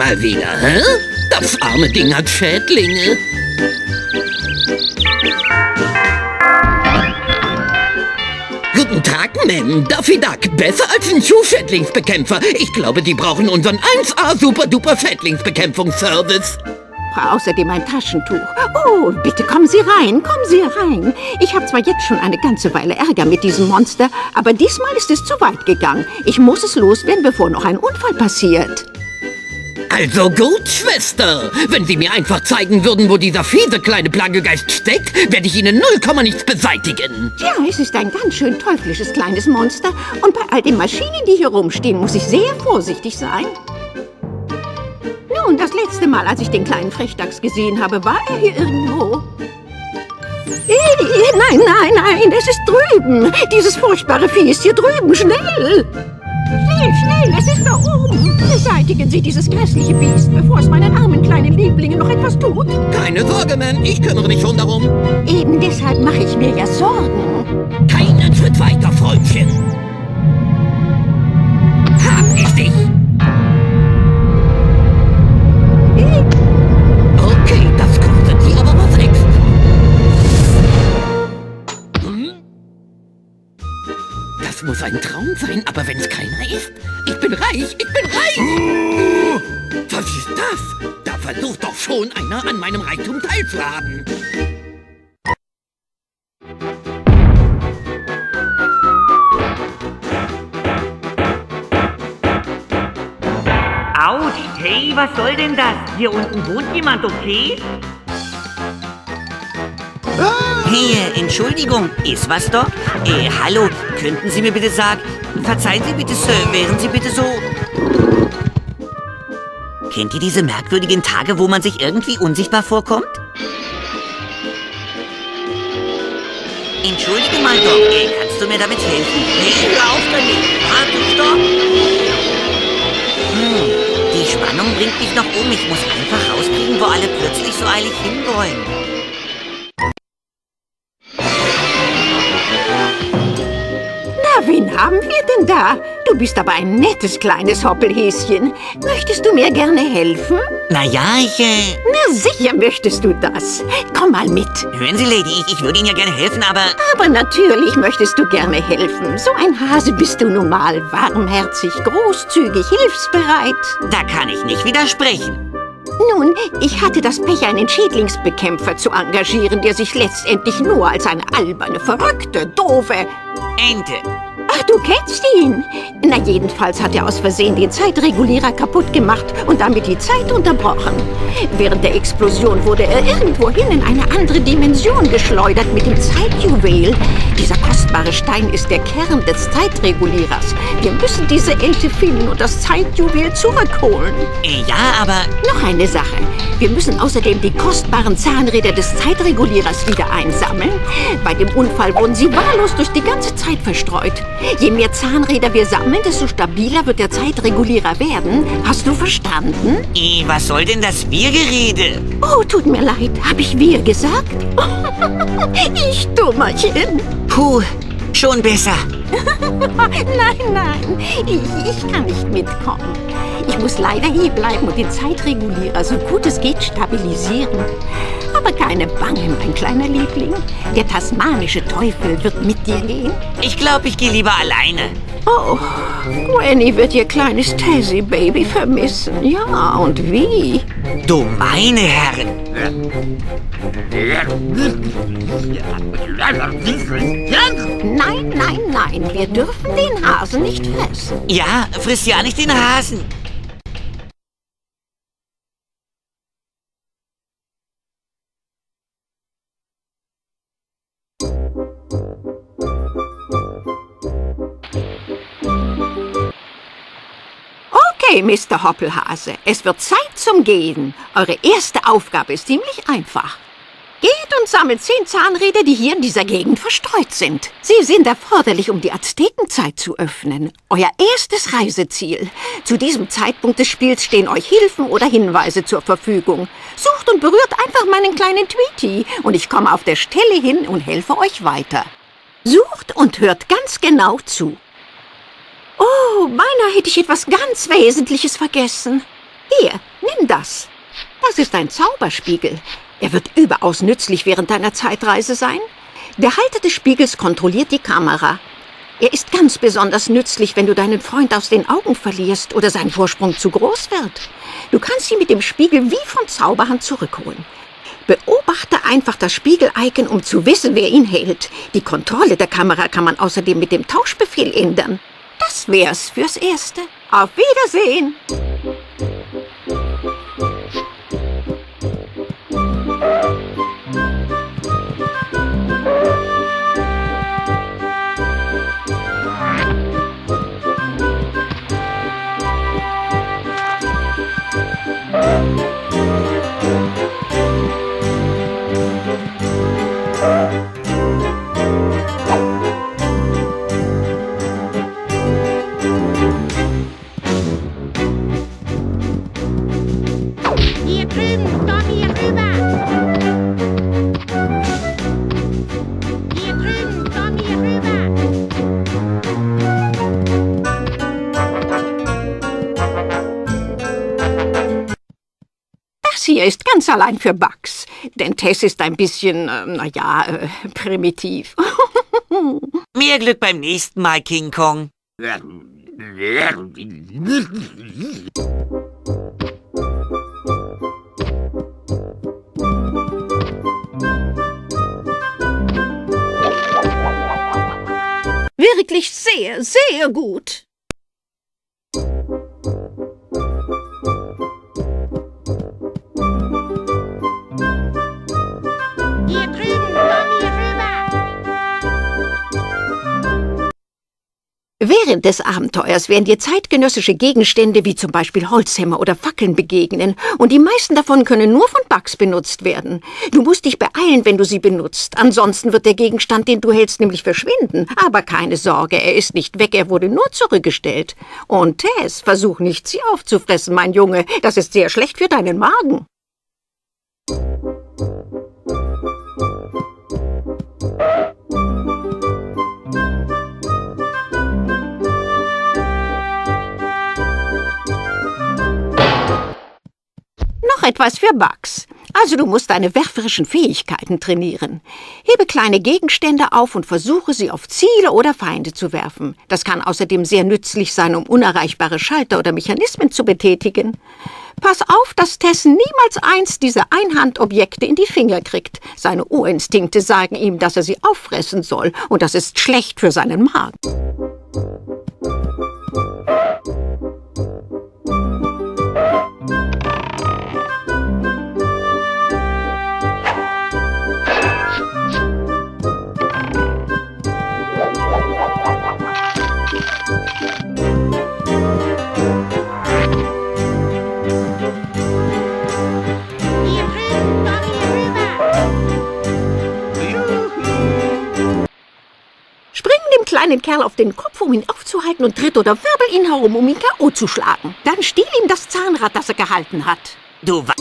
mal wieder, hä? Das arme Ding hat Schädlinge. Guten Tag, Ma'am. Daffy Duck. Besser als ein Schuhschädlingsbekämpfer. Ich glaube, die brauchen unseren 1A Super-Duper Schädlingsbekämpfungsservice. Außerdem ein Taschentuch. Oh, bitte kommen Sie rein, kommen Sie rein. Ich habe zwar jetzt schon eine ganze Weile Ärger mit diesem Monster, aber diesmal ist es zu weit gegangen. Ich muss es loswerden, bevor noch ein Unfall passiert. Also gut, Schwester. Wenn Sie mir einfach zeigen würden, wo dieser fiese kleine Plagegeist steckt, werde ich Ihnen null Komma nichts beseitigen. Ja, es ist ein ganz schön teuflisches kleines Monster. Und bei all den Maschinen, die hier rumstehen, muss ich sehr vorsichtig sein. Nun, das letzte Mal, als ich den kleinen Frechdachs gesehen habe, war er hier irgendwo. Äh, Nein, nein, nein, es ist drüben. Dieses furchtbare Vieh ist hier drüben. Schnell! Schnell, schnell, es ist da oben. Beseitigen Sie dieses grässliche Biest, bevor es meinen armen kleinen Lieblingen noch etwas tut. Keine Sorge, Ma'am. Ich kümmere mich schon darum. Eben deshalb mache ich mir ja Sorgen. Keinen Schritt weiter, Freundchen. Hab ich dich. Das muss ein Traum sein, aber wenn es keiner ist. Ich bin reich, ich bin reich! Was ist das? Da versucht doch schon einer an meinem Reichtum teilzuhaben. Autsch, hey, was soll denn das? Hier unten wohnt jemand, okay? Hey, Entschuldigung, ist was dort? Äh, hallo, könnten Sie mir bitte sagen, verzeihen Sie bitte, Sir, wären Sie bitte so... Kennt ihr diese merkwürdigen Tage, wo man sich irgendwie unsichtbar vorkommt? Entschuldige mal, Doc, äh, kannst du mir damit helfen? Nee, hör auf damit! Warte, stopp! Hm, die Spannung bringt mich noch um. Ich muss einfach rauskriegen, wo alle plötzlich so eilig hinwollen. Haben wir denn da? Du bist aber ein nettes kleines Hoppelhäschen. Möchtest du mir gerne helfen? Naja, ich, äh... Na sicher möchtest du das. Komm mal mit. Hören Sie, Lady, ich, ich würde Ihnen ja gerne helfen, aber... Aber natürlich möchtest du gerne helfen. So ein Hase bist du nun mal. Warmherzig, großzügig, hilfsbereit. Da kann ich nicht widersprechen. Nun, ich hatte das Pech, einen Schädlingsbekämpfer zu engagieren, der sich letztendlich nur als eine alberne, verrückte, doofe... Ente. Ach, du kennst ihn. Na, jedenfalls hat er aus Versehen den Zeitregulierer kaputt gemacht und damit die Zeit unterbrochen. Während der Explosion wurde er irgendwohin in eine andere Dimension geschleudert mit dem Zeitjuwel. Dieser kostbare Stein ist der Kern des Zeitregulierers. Wir müssen diese Ente finden und das Zeitjuwel zurückholen. Ja, aber... Noch eine Sache. Wir müssen außerdem die kostbaren Zahnräder des Zeitregulierers wieder einsammeln. Bei dem Unfall wurden sie wahllos durch die ganze Zeit verstreut. Je mehr Zahnräder wir sammeln, desto stabiler wird der Zeitregulierer werden. Hast du verstanden? Äh, was soll denn das Wir-Gerede? Oh, tut mir leid. Habe ich wir gesagt? ich Dummerchen. Puh, schon besser. Nein, nein, ich, ich kann nicht mitkommen. Ich muss leider hier bleiben und den Zeitregulierer so gut es geht stabilisieren. Aber keine Bange, mein kleiner Liebling. Der tasmanische Teufel wird mit dir gehen. Ich glaube, ich gehe lieber alleine. Oh, Granny wird ihr kleines Tassie-Baby vermissen. Ja, und wie? Du meine Herren. Nein, nein, nein, wir dürfen den Hasen nicht fressen. Ja, frisst ja nicht den Hasen. Okay, Mr. Hoppelhase, es wird Zeit zum Gehen. Eure erste Aufgabe ist ziemlich einfach. Geht und sammelt zehn Zahnräder, die hier in dieser Gegend verstreut sind. Sie sind erforderlich, um die Aztekenzeit zu öffnen. Euer erstes Reiseziel. Zu diesem Zeitpunkt des Spiels stehen euch Hilfen oder Hinweise zur Verfügung. Sucht und berührt einfach meinen kleinen Tweety und ich komme auf der Stelle hin und helfe euch weiter. Sucht und hört ganz genau zu. Oh, beinahe hätte ich etwas ganz Wesentliches vergessen. Hier, nimm das. Das ist ein Zauberspiegel. Er wird überaus nützlich während deiner Zeitreise sein. Der Halter des Spiegels kontrolliert die Kamera. Er ist ganz besonders nützlich, wenn du deinen Freund aus den Augen verlierst oder sein Vorsprung zu groß wird. Du kannst ihn mit dem Spiegel wie von Zauberhand zurückholen. Beobachte einfach das Spiegel-Icon, um zu wissen, wer ihn hält. Die Kontrolle der Kamera kann man außerdem mit dem Tauschbefehl ändern. Das wär's fürs Erste. Auf Wiedersehen! Hier ist ganz allein für Bugs. Denn Tess ist ein bisschen, äh, naja, äh, primitiv. Mehr Glück beim nächsten Mal, King Kong. Wirklich sehr, sehr gut. Während des Abenteuers werden dir zeitgenössische Gegenstände wie zum Beispiel Holzhämmer oder Fackeln begegnen und die meisten davon können nur von Bugs benutzt werden. Du musst dich beeilen, wenn du sie benutzt. Ansonsten wird der Gegenstand, den du hältst, nämlich verschwinden. Aber keine Sorge, er ist nicht weg, er wurde nur zurückgestellt. Und Tess, versuch nicht, sie aufzufressen, mein Junge. Das ist sehr schlecht für deinen Magen. Etwas für Bugs. Also du musst deine werferischen Fähigkeiten trainieren. Hebe kleine Gegenstände auf und versuche sie auf Ziele oder Feinde zu werfen. Das kann außerdem sehr nützlich sein, um unerreichbare Schalter oder Mechanismen zu betätigen. Pass auf, dass Tess niemals eins dieser Einhandobjekte in die Finger kriegt. Seine Urinstinkte sagen ihm, dass er sie auffressen soll, und das ist schlecht für seinen Magen. Dem kleinen Kerl auf den Kopf, um ihn aufzuhalten, und tritt oder wirbel ihn herum, um ihn K.O. zu schlagen. Dann stiehl ihm das Zahnrad, das er gehalten hat. Du wa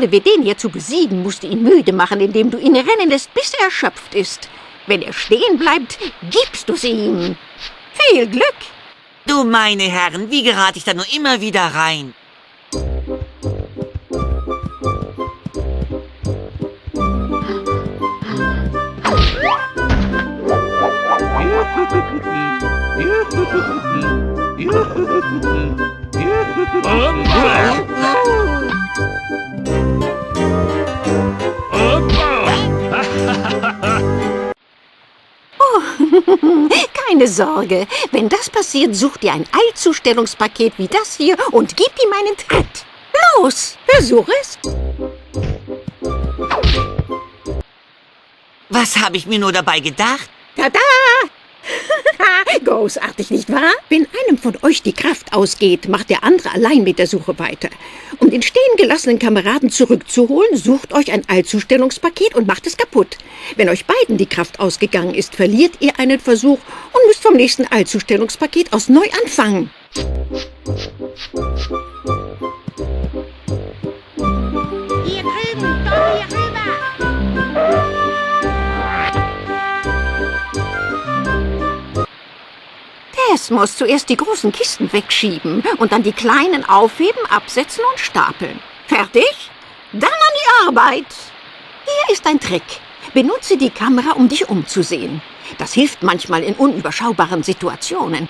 Gerade wir den hier zu besiegen, musst du ihn müde machen, indem du ihn rennen lässt, bis er erschöpft ist. Wenn er stehen bleibt, gibst du du's ihm. Viel Glück! Du meine Herren, wie gerate ich da nur immer wieder rein? Um, keine Sorge. Wenn das passiert, such dir ein Eilzustellungspaket wie das hier und gib ihm einen Tritt. Los, versuch es. Was habe ich mir nur dabei gedacht? Tada! Großartig, nicht wahr? Wenn einem von euch die Kraft ausgeht, macht der andere allein mit der Suche weiter. Um den stehen gelassenen Kameraden zurückzuholen, sucht euch ein Allzustellungspaket und macht es kaputt. Wenn euch beiden die Kraft ausgegangen ist, verliert ihr einen Versuch und müsst vom nächsten Allzustellungspaket aus neu anfangen. Muss zuerst die großen Kisten wegschieben und dann die kleinen aufheben, absetzen und stapeln. Fertig? Dann an die Arbeit. Hier ist ein Trick. Benutze die Kamera, um dich umzusehen. Das hilft manchmal in unüberschaubaren Situationen.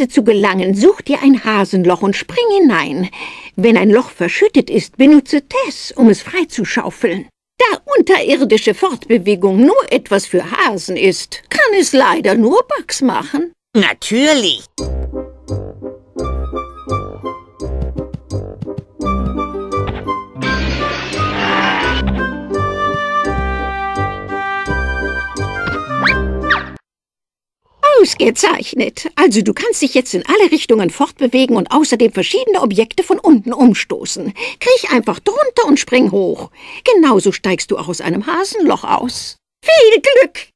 Erde zu gelangen, such dir ein Hasenloch und spring hinein. Wenn ein Loch verschüttet ist, benutze Tess, um es freizuschaufeln. Da unterirdische Fortbewegung nur etwas für Hasen ist, kann es leider nur Bugs machen. Natürlich. Ausgezeichnet. Also du kannst dich jetzt in alle Richtungen fortbewegen und außerdem verschiedene Objekte von unten umstoßen. Kriech einfach drunter und spring hoch. Genauso steigst du auch aus einem Hasenloch aus. Viel Glück!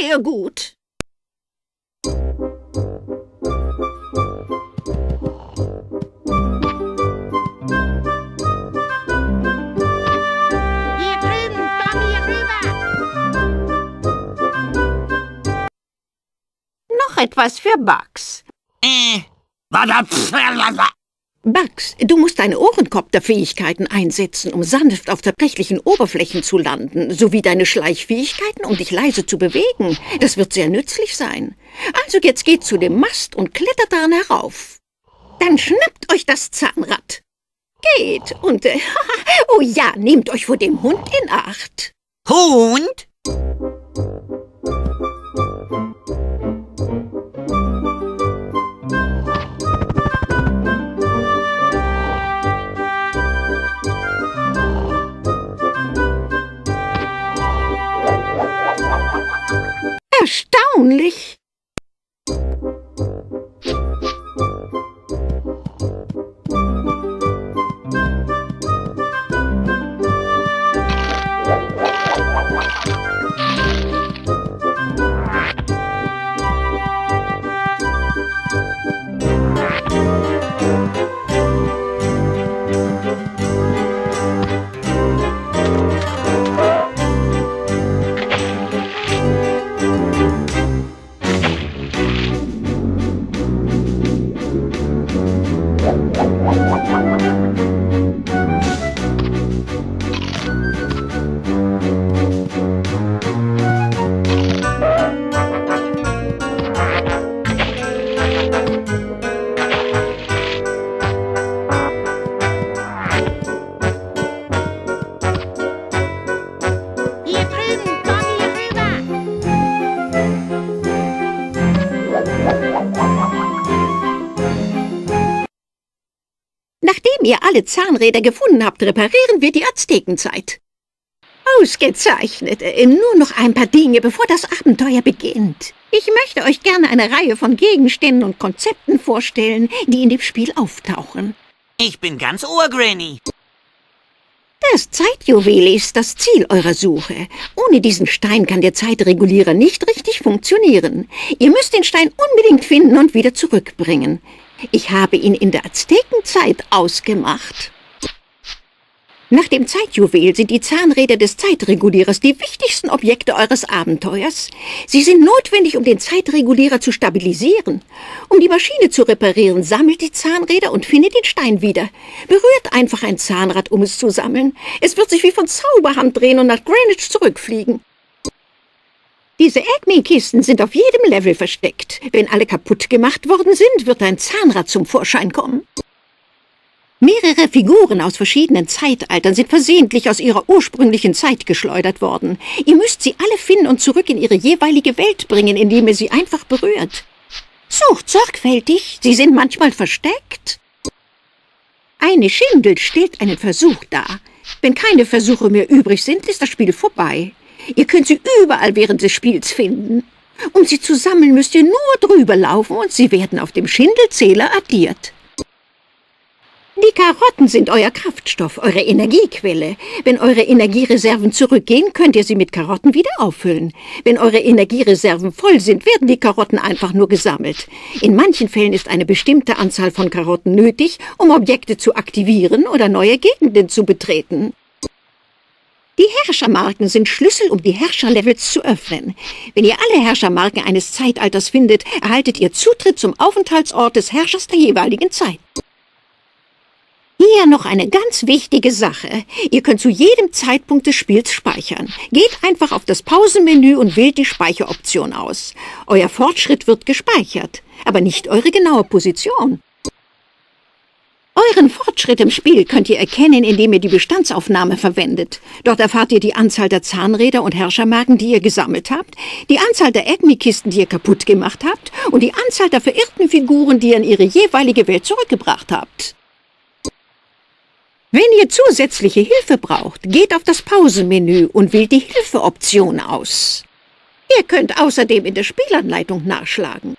Sehr, gut. Hier drüben, komm hier rüber. Noch etwas für Bugs. Äh, Bugs, du musst deine Ohrenkopterfähigkeiten einsetzen, um sanft auf zerbrechlichen Oberflächen zu landen, sowie deine Schleichfähigkeiten, um dich leise zu bewegen. Das wird sehr nützlich sein. Also jetzt geht zu dem Mast und klettert daran herauf. Dann schnappt euch das Zahnrad. Geht und, äh, oh ja, nehmt euch vor dem Hund in Acht. Hund? tunlich? Alle Zahnräder gefunden habt, reparieren wir die Aztekenzeit. Ausgezeichnet. Äh, Nur noch ein paar Dinge, bevor das Abenteuer beginnt. Ich möchte euch gerne eine Reihe von Gegenständen und Konzepten vorstellen, die in dem Spiel auftauchen. Ich bin ganz ohr, Granny. Das Zeitjuwel ist das Ziel eurer Suche. Ohne diesen Stein kann der Zeitregulierer nicht richtig funktionieren. Ihr müsst den Stein unbedingt finden und wieder zurückbringen. Ich habe ihn in der Aztekenzeit ausgemacht. Nach dem Zeitjuwel sind die Zahnräder des Zeitregulierers die wichtigsten Objekte eures Abenteuers. Sie sind notwendig, um den Zeitregulierer zu stabilisieren. Um die Maschine zu reparieren, sammelt die Zahnräder und findet den Stein wieder. Berührt einfach ein Zahnrad, um es zu sammeln. Es wird sich wie von Zauberhand drehen und nach Greenwich zurückfliegen. Diese Acme-Kisten sind auf jedem Level versteckt. Wenn alle kaputt gemacht worden sind, wird ein Zahnrad zum Vorschein kommen. Mehrere Figuren aus verschiedenen Zeitaltern sind versehentlich aus ihrer ursprünglichen Zeit geschleudert worden. Ihr müsst sie alle finden und zurück in ihre jeweilige Welt bringen, indem ihr sie einfach berührt. Sucht sorgfältig, sie sind manchmal versteckt. Eine Schindel stellt einen Versuch dar. Wenn keine Versuche mehr übrig sind, ist das Spiel vorbei. Ihr könnt sie überall während des Spiels finden. Um sie zu sammeln, müsst ihr nur drüber laufen und sie werden auf dem Schindelzähler addiert. Die Karotten sind euer Kraftstoff, eure Energiequelle. Wenn eure Energiereserven zurückgehen, könnt ihr sie mit Karotten wieder auffüllen. Wenn eure Energiereserven voll sind, werden die Karotten einfach nur gesammelt. In manchen Fällen ist eine bestimmte Anzahl von Karotten nötig, um Objekte zu aktivieren oder neue Gegenden zu betreten. Die Herrschermarken sind Schlüssel, um die Herrscherlevels zu öffnen. Wenn ihr alle Herrschermarken eines Zeitalters findet, erhaltet ihr Zutritt zum Aufenthaltsort des Herrschers der jeweiligen Zeit. Hier noch eine ganz wichtige Sache. Ihr könnt zu jedem Zeitpunkt des Spiels speichern. Geht einfach auf das Pausenmenü und wählt die Speicheroption aus. Euer Fortschritt wird gespeichert, aber nicht eure genaue Position. Euren Fortschritt im Spiel könnt ihr erkennen, indem ihr die Bestandsaufnahme verwendet. Dort erfahrt ihr die Anzahl der Zahnräder und Herrschermarken, die ihr gesammelt habt, die Anzahl der Acme-Kisten, die ihr kaputt gemacht habt und die Anzahl der verirrten Figuren, die ihr in ihre jeweilige Welt zurückgebracht habt. Wenn ihr zusätzliche Hilfe braucht, geht auf das Pausenmenü und wählt die Hilfeoption aus. Ihr könnt außerdem in der Spielanleitung nachschlagen.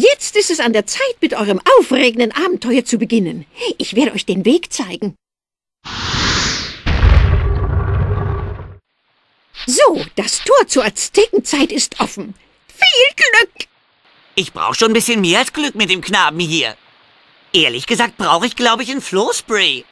Jetzt ist es an der Zeit, mit eurem aufregenden Abenteuer zu beginnen. Ich werde euch den Weg zeigen. So, das Tor zur Aztekenzeit ist offen. Viel Glück! Ich brauche schon ein bisschen mehr als Glück mit dem Knaben hier. Ehrlich gesagt brauche ich, glaube ich, ein Flohspray.